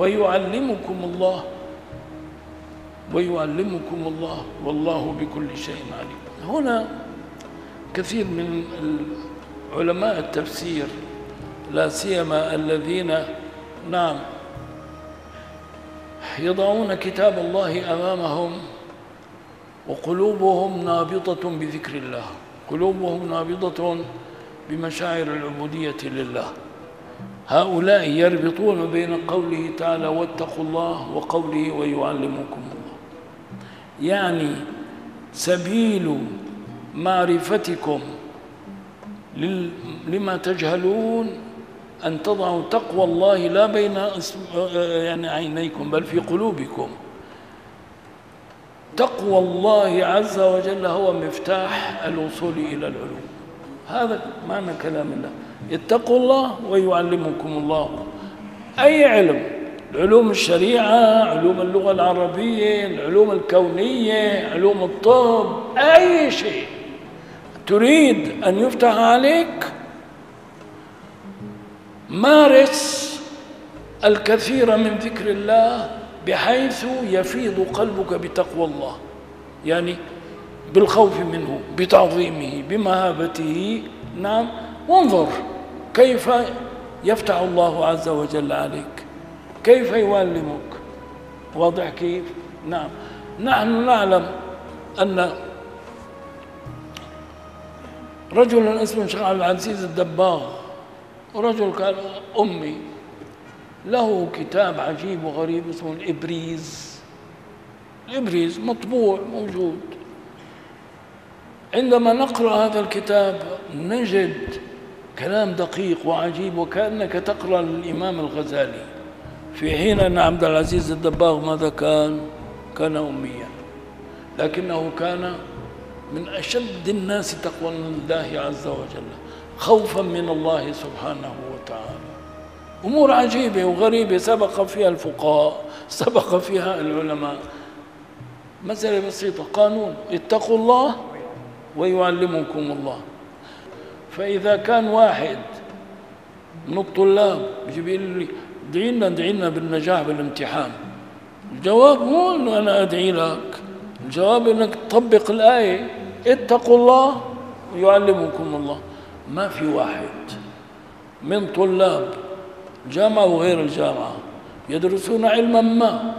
ويعلمكم الله. ويعلمكم الله. والله بكل شيء عليم. هنا كثير من علماء التفسير لا سيما الذين نعم يضعون كتاب الله أمامهم وقلوبهم نابضه بذكر الله. قلوبهم نابضه بمشاعر العبودية لله. هؤلاء يربطون بين قوله تعالى واتقوا الله وقوله ويعلمكم الله. يعني سبيل معرفتكم لما تجهلون أن تضعوا تقوى الله لا بين يعني عينيكم بل في قلوبكم. تقوى الله عز وجل هو مفتاح الوصول إلى العلوم. هذا معنى كلام الله. اتقوا الله ويعلمكم الله. أي علم؟ علوم الشريعة علوم اللغة العربية العلوم الكونية علوم الطب أي شيء. تريد أن يفتح عليك مارس الكثير من ذكر الله بحيث يفيض قلبك بتقوى الله. يعني بالخوف منه بتعظيمه بمهابته. نعم وانظر كيف يفتح الله عز وجل عليك؟ كيف يعلمك؟ واضح كيف؟ نعم. نحن نعلم أن رجل اسمه شيخ عبد العزيز الدباغ رجل كان أمي له كتاب عجيب وغريب اسمه الإبريز. الإبريز مطبوع موجود. عندما نقرأ هذا الكتاب نجد كلام دقيق وعجيب وكأنك تقرأ الإمام الغزالي. في حين أن عبد العزيز الدباغ ماذا كان؟ كان أميا. لكنه كان من أشد الناس تقوى لله عز وجل خوفا من الله سبحانه وتعالى. أمور عجيبة وغريبة سبق فيها الفقهاء سبق فيها العلماء. مسألة بسيطة قانون. اتقوا الله ويعلمكم الله. فإذا كان واحد من الطلاب يجي لي ادعي لنا ادعي لنا بالنجاح بالامتحان. الجواب مو إنه أنا أدعي لك. الجواب إنك تطبق الآية. اتقوا الله ويعلمكم الله. ما في واحد من طلاب جامعة وغير الجامعة يدرسون علما ما.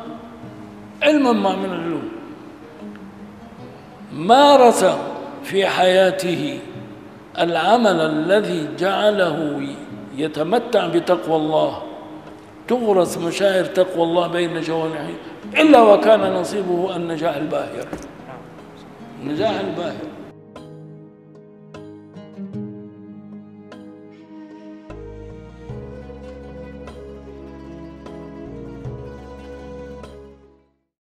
علما ما من العلوم. مارس في حياته العمل الذي جعله يتمتع بتقوى الله تغرس مشاعر تقوى الله بين جوانحه إلا وكان نصيبه النجاح الباهر. النجاح الباهر.